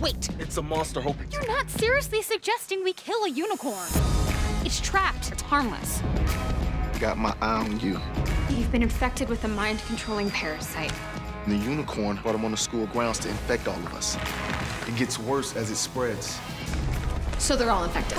Wait, It's a monster, Hope. you're not seriously suggesting we kill a unicorn. It's trapped. It's harmless. Got my eye on you. You've been infected with a mind-controlling parasite. The unicorn brought him on the school grounds to infect all of us. It gets worse as it spreads. So they're all infected.